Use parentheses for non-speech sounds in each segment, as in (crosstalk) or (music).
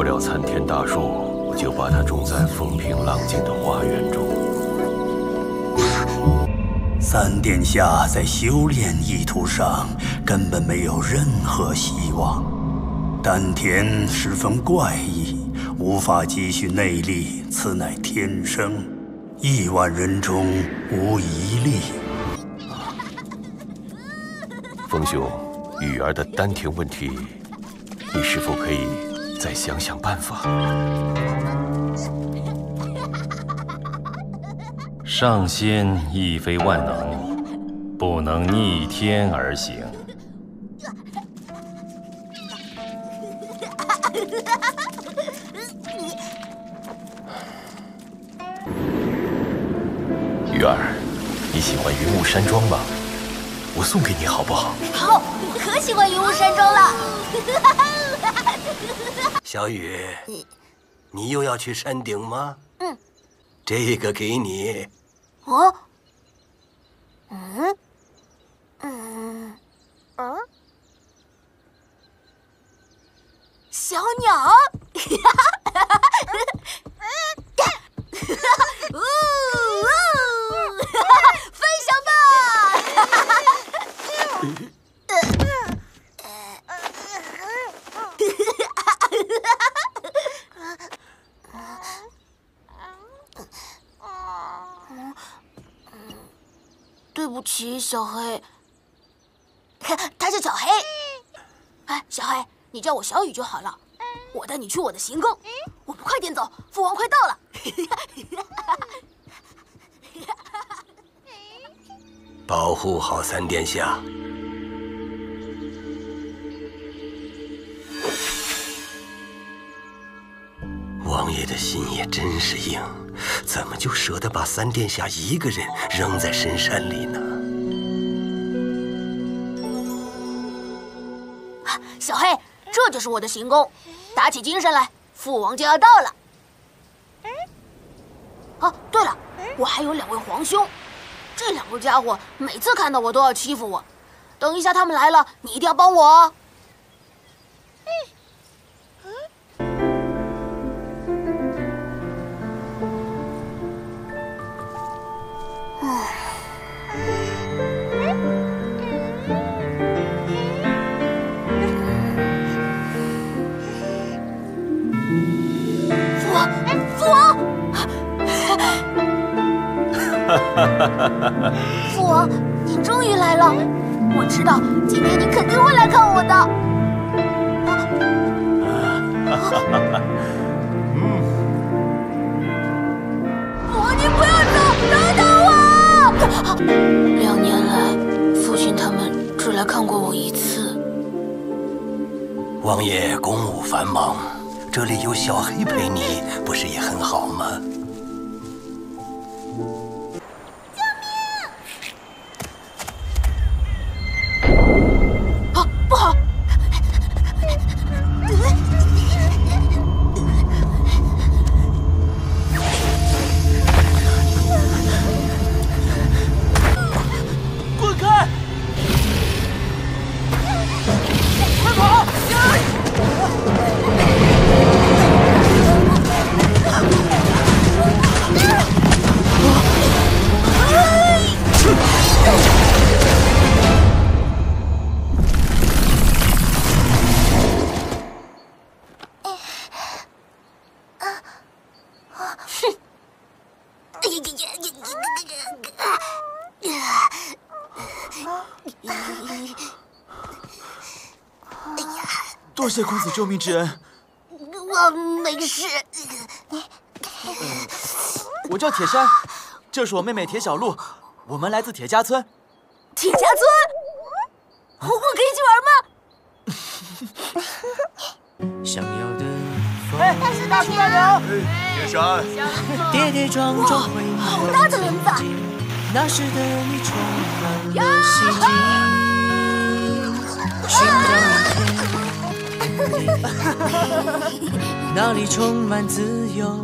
不了参天大树，就把它种在风平浪静的花园中。三殿下在修炼意图上根本没有任何希望，丹田十分怪异，无法积蓄内力，此乃天生，亿万人中无一例。风兄，雨儿的丹田问题，你是否可以再想想办法？(laughs) 上仙亦非万能，不能逆天而行。(sighs) 鱼儿，你喜欢云雾山庄吗？我送给你好不好？好，我可喜欢云雾山庄了。(laughs) 小雨，你又要去山顶吗？嗯，这个给你。哦，嗯，嗯，嗯，小鸟，哈哈哈哈哈，呜呜，(laughs) (laughs) 飞翔吧，哈哈哈对不起，小黑。他是小黑。哎，小黑，你叫我小雨就好了。我带你去我的行宫。我们快点走，父王快到了。保护好三殿下。王爷的心也真是硬。怎么就舍得把三殿下一个人扔在深山里呢？是我的行宫，打起精神来，父王就要到了。哦，对了，我还有两位皇兄，这两个家伙每次看到我都要欺负我，等一下他们来了，你一定要帮我哦。父王，你终于来了！我知道今天你肯定会来看我的。父王，你不要走，等等我！两年来，父亲他们只来看过我一次。王爷公务繁忙，这里有小黑陪你，不是也很好吗？多谢公子救命之恩。我没事。我叫铁山，这是我妹妹铁小璐，我们来自铁家村。铁家村？我可以去玩吗？(laughs) 想要的哎，大叔大娘，铁山，跌跌撞撞，好大的轮子！那时的你充满了希冀，寻找那里充满自由，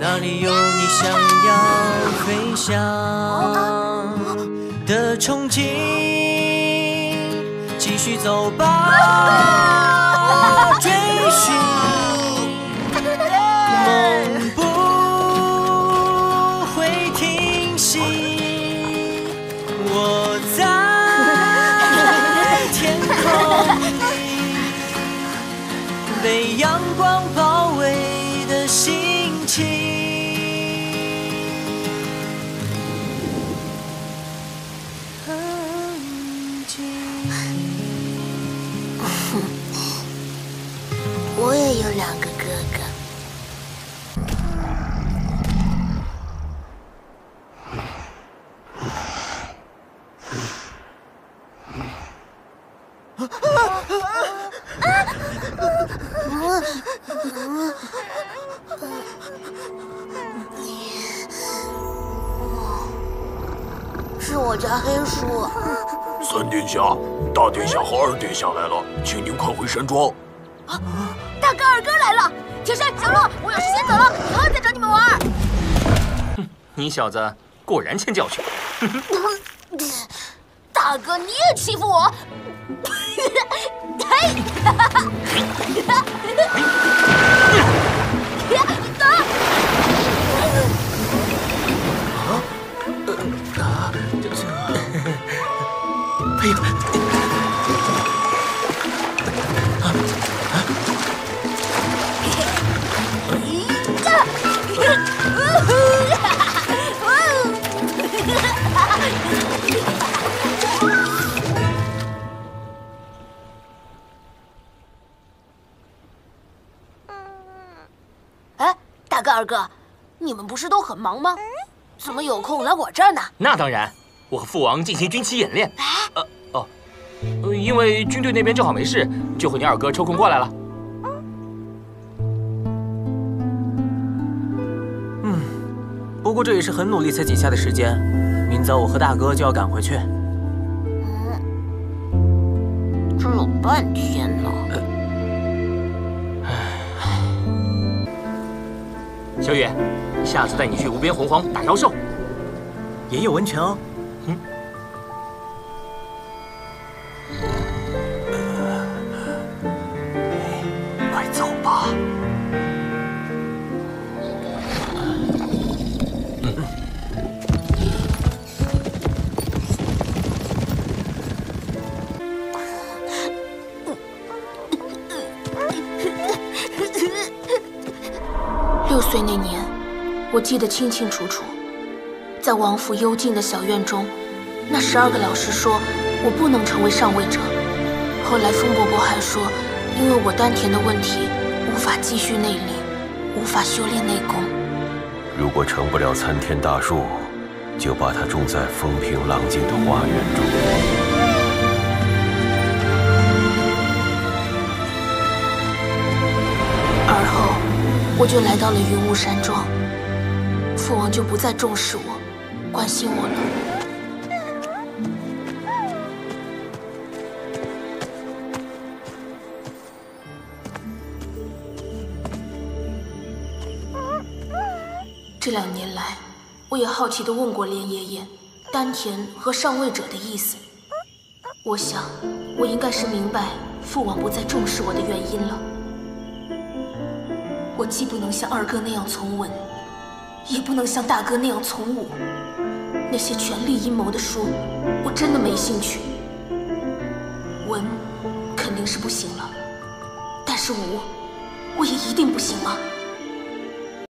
那里有你想要飞翔的憧憬。续走吧，追寻梦不会停息。我在天空里，被阳光包围的心情。有两个哥哥。是我家黑叔。三殿下、大殿下和二殿下来了，请您快回山庄。大哥、二哥来了！铁山、小洛，我有事先走了，以后再找你们玩。哼，你小子果然欠教训。(laughs) 大哥，你也欺负我！(laughs) 嘿！(laughs) 哎呦！大哥、二哥，你们不是都很忙吗？怎么有空来我这儿呢？那当然，我和父王进行军旗演练。呃哦，因为军队那边正好没事，就和你二哥抽空过来了。嗯，不过这也是很努力才挤下的时间。明早我和大哥就要赶回去。嗯，这有半天呢。小雨，下次带你去无边洪荒打妖兽，也有温泉哦。我记得清清楚楚，在王府幽静的小院中，那十二个老师说我不能成为上位者。后来风伯伯还说，因为我丹田的问题，无法继续内力，无法修炼内功。如果成不了参天大树，就把它种在风平浪静的花园中。而后，我就来到了云雾山庄，父王就不再重视我，关心我了。这两年来，我也好奇地问过连爷爷，丹田和上位者的意思。我想，我应该是明白父王不再重视我的原因了。我既不能像二哥那样从文，也不能像大哥那样从武。那些权力阴谋的书，我真的没兴趣。文肯定是不行了，但是武，我也一定不行吗。